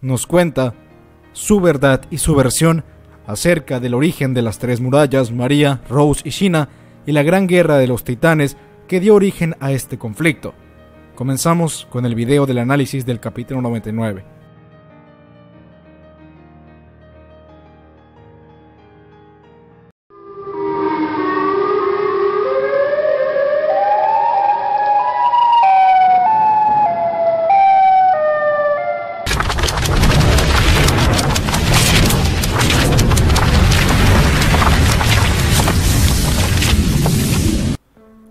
nos cuenta su verdad y su versión acerca del origen de las tres murallas, María, Rose y Shina, y la gran guerra de los titanes que dio origen a este conflicto. Comenzamos con el video del análisis del capítulo 99.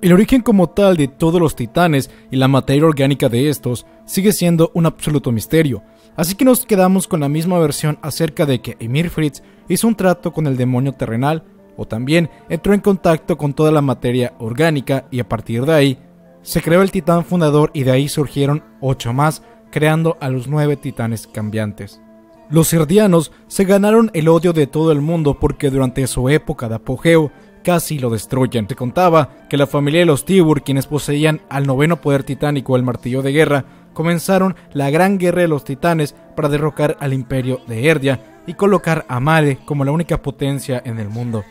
El origen como tal de todos los titanes y la materia orgánica de estos sigue siendo un absoluto misterio, así que nos quedamos con la misma versión acerca de que Emir Fritz hizo un trato con el demonio terrenal, o también entró en contacto con toda la materia orgánica y a partir de ahí se creó el titán fundador y de ahí surgieron ocho más, creando a los nueve titanes cambiantes. Los serdianos se ganaron el odio de todo el mundo porque durante su época de apogeo casi lo destruyen. Se contaba que la familia de los Tibur, quienes poseían al noveno poder titánico, el martillo de guerra, comenzaron la gran guerra de los titanes para derrocar al imperio de Erdia y colocar a Mare como la única potencia en el mundo.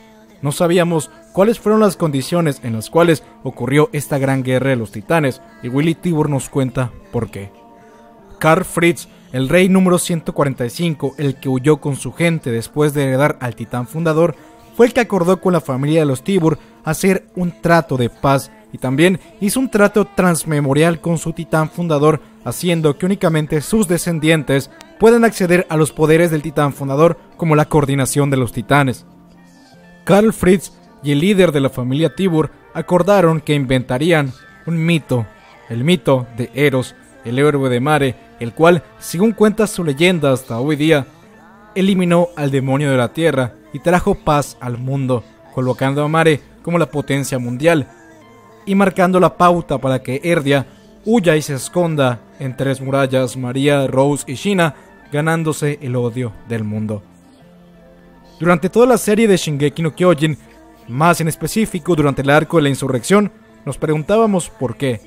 No sabíamos cuáles fueron las condiciones en las cuales ocurrió esta gran guerra de los titanes, y Willy Tibur nos cuenta por qué. Karl Fritz, el rey número 145, el que huyó con su gente después de heredar al titán fundador, fue el que acordó con la familia de los Tibur hacer un trato de paz y también hizo un trato transmemorial con su titán fundador, haciendo que únicamente sus descendientes puedan acceder a los poderes del titán fundador como la coordinación de los titanes. Karl Fritz y el líder de la familia Tibur acordaron que inventarían un mito, el mito de Eros, el héroe de Mare, el cual, según cuenta su leyenda hasta hoy día, eliminó al demonio de la tierra y trajo paz al mundo, colocando a Mare como la potencia mundial y marcando la pauta para que Erdia huya y se esconda en tres murallas María, Rose y Shina, ganándose el odio del mundo. Durante toda la serie de Shingeki no Kyojin, más en específico durante el arco de la insurrección, nos preguntábamos por qué.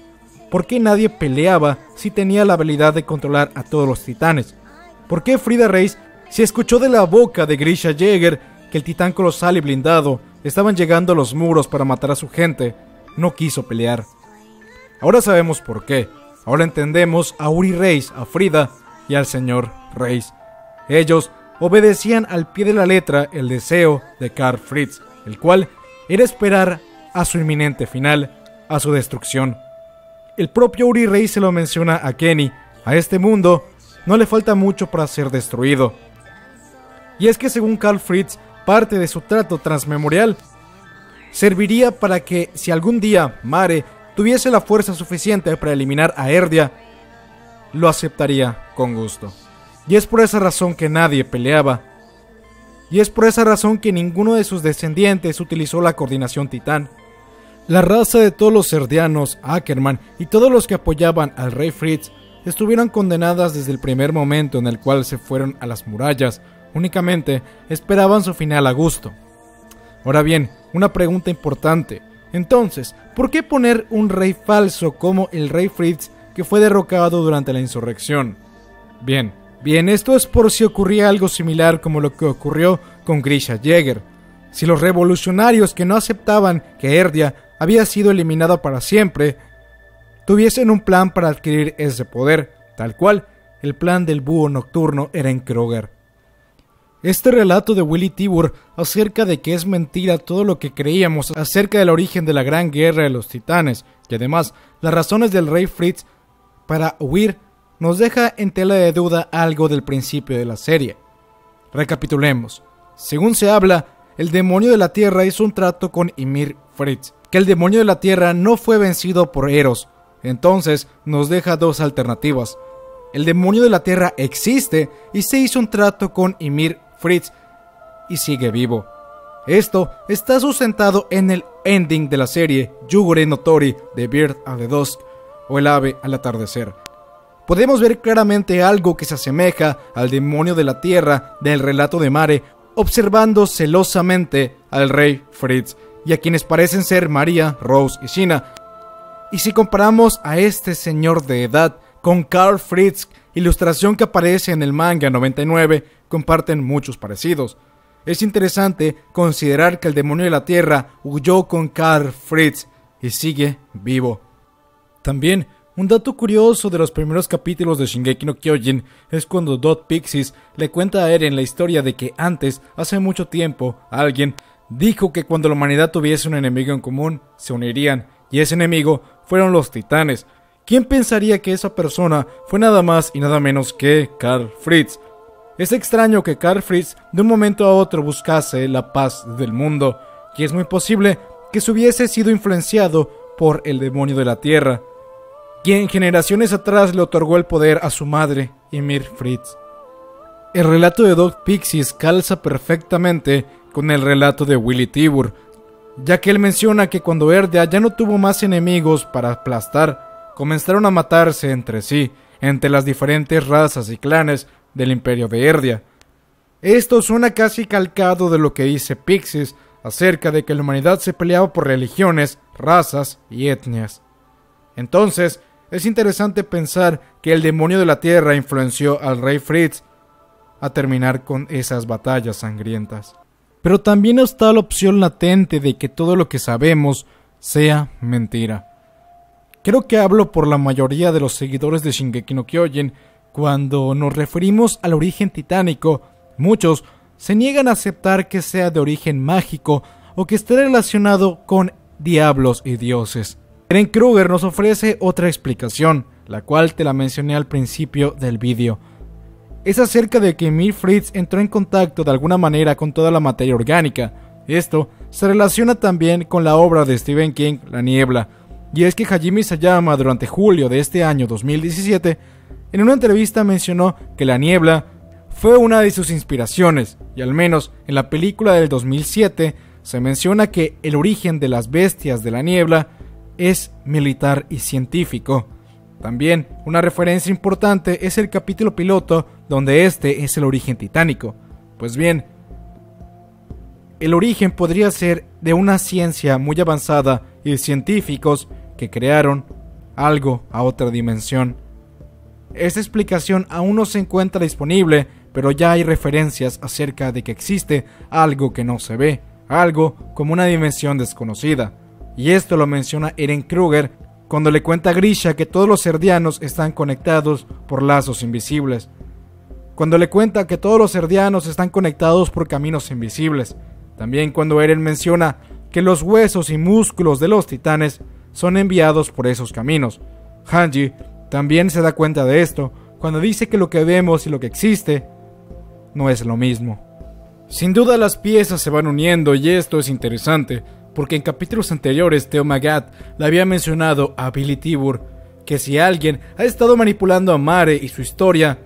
¿Por qué nadie peleaba si tenía la habilidad de controlar a todos los titanes? ¿Por qué Frida Reis se escuchó de la boca de Grisha Jäger el titán colosal y blindado estaban llegando a los muros para matar a su gente, no quiso pelear. Ahora sabemos por qué. Ahora entendemos a Uri Reis, a Frida y al señor Reis. Ellos obedecían al pie de la letra el deseo de Karl Fritz, el cual era esperar a su inminente final, a su destrucción. El propio Uri Reis se lo menciona a Kenny. A este mundo no le falta mucho para ser destruido. Y es que según Karl Fritz, parte de su trato transmemorial serviría para que si algún día Mare tuviese la fuerza suficiente para eliminar a Erdia, lo aceptaría con gusto. Y es por esa razón que nadie peleaba. Y es por esa razón que ninguno de sus descendientes utilizó la coordinación titán. La raza de todos los serdianos, Ackerman y todos los que apoyaban al rey Fritz estuvieron condenadas desde el primer momento en el cual se fueron a las murallas únicamente esperaban su final a gusto. Ahora bien, una pregunta importante. Entonces, ¿por qué poner un rey falso como el rey Fritz que fue derrocado durante la insurrección? Bien, bien, esto es por si ocurría algo similar como lo que ocurrió con Grisha Jäger. Si los revolucionarios que no aceptaban que Erdia había sido eliminado para siempre, tuviesen un plan para adquirir ese poder, tal cual el plan del búho nocturno era en Kroger. Este relato de Willy Tibur acerca de que es mentira todo lo que creíamos acerca del origen de la gran guerra de los titanes y además las razones del rey Fritz para huir nos deja en tela de duda algo del principio de la serie. Recapitulemos. Según se habla, el demonio de la tierra hizo un trato con Ymir Fritz, que el demonio de la tierra no fue vencido por Eros. Entonces nos deja dos alternativas. El demonio de la tierra existe y se hizo un trato con Ymir Fritz y sigue vivo. Esto está sustentado en el ending de la serie Yugure Notori de Bird of the Dusk o El ave al atardecer. Podemos ver claramente algo que se asemeja al demonio de la tierra del relato de Mare, observando celosamente al rey Fritz y a quienes parecen ser María, Rose y Shina. Y si comparamos a este señor de edad con Carl Fritz ilustración que aparece en el manga 99, comparten muchos parecidos. Es interesante considerar que el demonio de la Tierra huyó con Karl Fritz y sigue vivo. También, un dato curioso de los primeros capítulos de Shingeki no Kyojin es cuando Dot Pixies le cuenta a Eren la historia de que antes, hace mucho tiempo, alguien dijo que cuando la humanidad tuviese un enemigo en común, se unirían, y ese enemigo fueron los titanes. ¿Quién pensaría que esa persona fue nada más y nada menos que Karl Fritz? Es extraño que Karl Fritz de un momento a otro buscase la paz del mundo, y es muy posible que se hubiese sido influenciado por el demonio de la tierra, quien generaciones atrás le otorgó el poder a su madre, Ymir Fritz. El relato de Dog Pixies calza perfectamente con el relato de Willy Tibur, ya que él menciona que cuando Erdia ya no tuvo más enemigos para aplastar, comenzaron a matarse entre sí, entre las diferentes razas y clanes del imperio de Erdia. Esto suena casi calcado de lo que dice Pixies acerca de que la humanidad se peleaba por religiones, razas y etnias. Entonces, es interesante pensar que el demonio de la tierra influenció al rey Fritz a terminar con esas batallas sangrientas. Pero también está la opción latente de que todo lo que sabemos sea mentira. Creo que hablo por la mayoría de los seguidores de Shingeki no Kyojin cuando nos referimos al origen titánico. Muchos se niegan a aceptar que sea de origen mágico o que esté relacionado con diablos y dioses. Eren Kruger nos ofrece otra explicación, la cual te la mencioné al principio del vídeo es acerca de que Mir Fritz entró en contacto de alguna manera con toda la materia orgánica. Esto se relaciona también con la obra de Stephen King, La Niebla, y es que Hajime Sayama durante julio de este año 2017 en una entrevista mencionó que La Niebla fue una de sus inspiraciones, y al menos en la película del 2007 se menciona que el origen de las bestias de la niebla es militar y científico. También una referencia importante es el capítulo piloto donde este es el origen titánico. Pues bien, el origen podría ser de una ciencia muy avanzada y científicos que crearon algo a otra dimensión. Esta explicación aún no se encuentra disponible, pero ya hay referencias acerca de que existe algo que no se ve, algo como una dimensión desconocida. Y esto lo menciona Eren Kruger cuando le cuenta a Grisha que todos los serdianos están conectados por lazos invisibles. Cuando le cuenta que todos los serdianos están conectados por caminos invisibles. También cuando Eren menciona que los huesos y músculos de los titanes son enviados por esos caminos. Hanji también se da cuenta de esto cuando dice que lo que vemos y lo que existe no es lo mismo. Sin duda las piezas se van uniendo y esto es interesante, porque en capítulos anteriores Theo Magat le había mencionado a Billy Tibur que si alguien ha estado manipulando a Mare y su historia,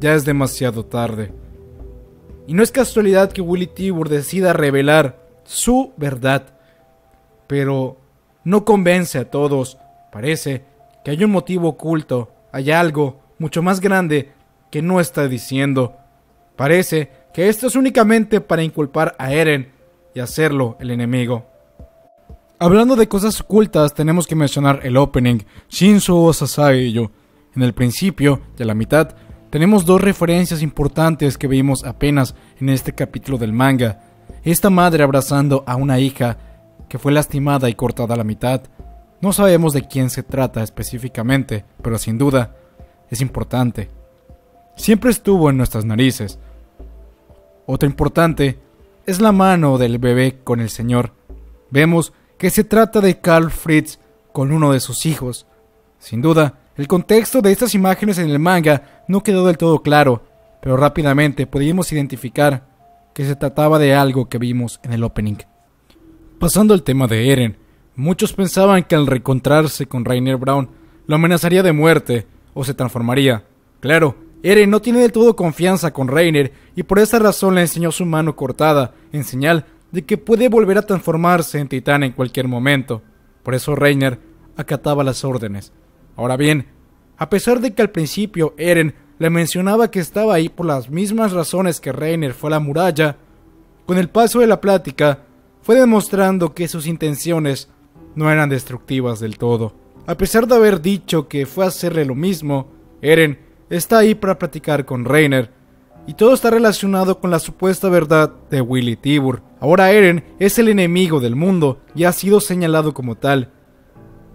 ya es demasiado tarde. Y no es casualidad que Willy Tibur decida revelar su verdad, pero no convence a todos. Parece que hay un motivo oculto, hay algo mucho más grande que no está diciendo. Parece que esto es únicamente para inculpar a Eren y hacerlo el enemigo. Hablando de cosas ocultas, tenemos que mencionar el opening, Shinzo yo. En el principio y a la mitad, tenemos dos referencias importantes que vimos apenas en este capítulo del manga. Esta madre abrazando a una hija que fue lastimada y cortada a la mitad. No sabemos de quién se trata específicamente, pero sin duda es importante. Siempre estuvo en nuestras narices. Otra importante es la mano del bebé con el señor. Vemos que se trata de Carl Fritz con uno de sus hijos. Sin duda, el contexto de estas imágenes en el manga no quedó del todo claro, pero rápidamente pudimos identificar que se trataba de algo que vimos en el opening. Pasando al tema de Eren, muchos pensaban que al reencontrarse con Rainer Brown lo amenazaría de muerte o se transformaría. Claro, Eren no tiene del todo confianza con Rainer y por esa razón le enseñó su mano cortada en señal de que puede volver a transformarse en titán en cualquier momento. Por eso Reiner acataba las órdenes. Ahora bien, a pesar de que al principio Eren le mencionaba que estaba ahí por las mismas razones que Reiner fue a la muralla, con el paso de la plática fue demostrando que sus intenciones no eran destructivas del todo. A pesar de haber dicho que fue a hacerle lo mismo, Eren está ahí para platicar con Reiner, y todo está relacionado con la supuesta verdad de Willy Tibur. Ahora Eren es el enemigo del mundo y ha sido señalado como tal.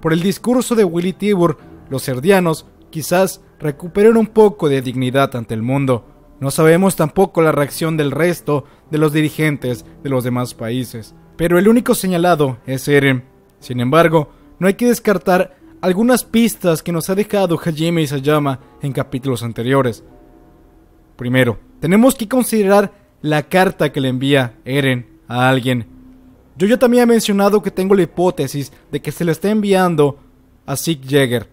Por el discurso de Willy Tibur, los serdianos quizás recuperen un poco de dignidad ante el mundo. No sabemos tampoco la reacción del resto de los dirigentes de los demás países. Pero el único señalado es Eren. Sin embargo, no hay que descartar algunas pistas que nos ha dejado Hajime Isayama en capítulos anteriores. Primero, tenemos que considerar la carta que le envía Eren a alguien. Yo ya también he mencionado que tengo la hipótesis de que se le está enviando a Sig Jäger.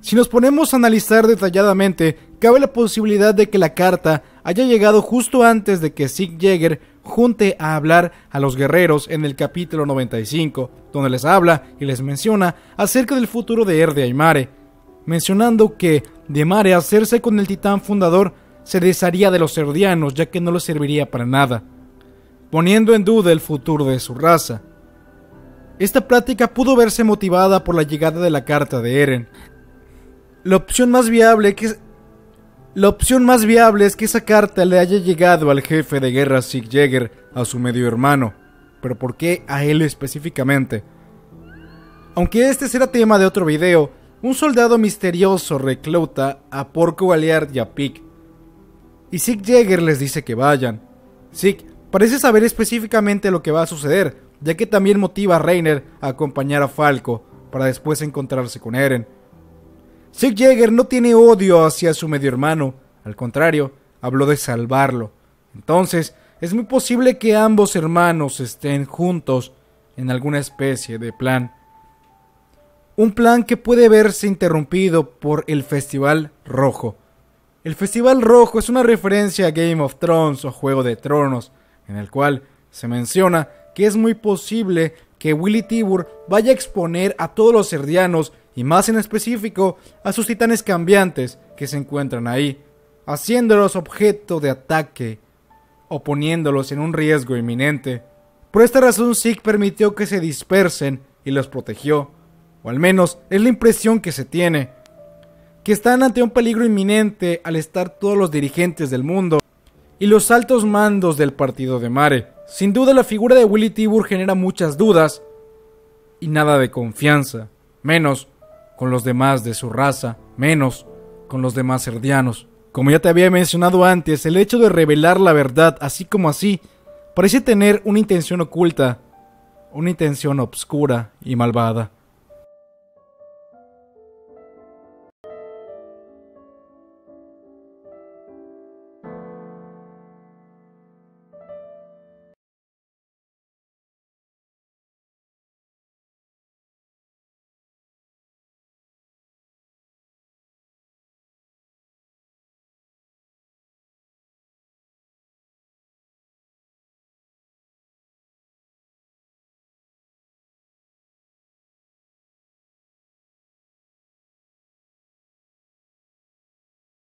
Si nos ponemos a analizar detalladamente, cabe la posibilidad de que la carta haya llegado justo antes de que Sig Jäger junte a hablar a los guerreros en el capítulo 95, donde les habla y les menciona acerca del futuro de Erde Aymare, mencionando que de Mare hacerse con el titán fundador se desharía de los serdianos ya que no les serviría para nada, poniendo en duda el futuro de su raza. Esta plática pudo verse motivada por la llegada de la carta de Eren. La opción más viable que la opción más viable es que esa carta le haya llegado al jefe de guerra Sig Jäger, a su medio hermano. Pero ¿por qué a él específicamente? Aunque este será tema de otro video, un soldado misterioso recluta a Porco Galeard y a Pig, y Sig Jäger les dice que vayan. Sig parece saber específicamente lo que va a suceder, ya que también motiva a Reiner a acompañar a Falco para después encontrarse con Eren. Sig Jäger no tiene odio hacia su medio hermano, al contrario, habló de salvarlo. Entonces, es muy posible que ambos hermanos estén juntos en alguna especie de plan. Un plan que puede verse interrumpido por el Festival Rojo, el Festival Rojo es una referencia a Game of Thrones o Juego de Tronos, en el cual se menciona que es muy posible que Willy Tibur vaya a exponer a todos los serdianos y más en específico a sus titanes cambiantes que se encuentran ahí, haciéndolos objeto de ataque o poniéndolos en un riesgo inminente. Por esta razón Zeke permitió que se dispersen y los protegió, o al menos es la impresión que se tiene que están ante un peligro inminente al estar todos los dirigentes del mundo y los altos mandos del partido de Mare. Sin duda la figura de Willy Tibur genera muchas dudas y nada de confianza, menos con los demás de su raza, menos con los demás serdianos. Como ya te había mencionado antes, el hecho de revelar la verdad así como así parece tener una intención oculta, una intención obscura y malvada.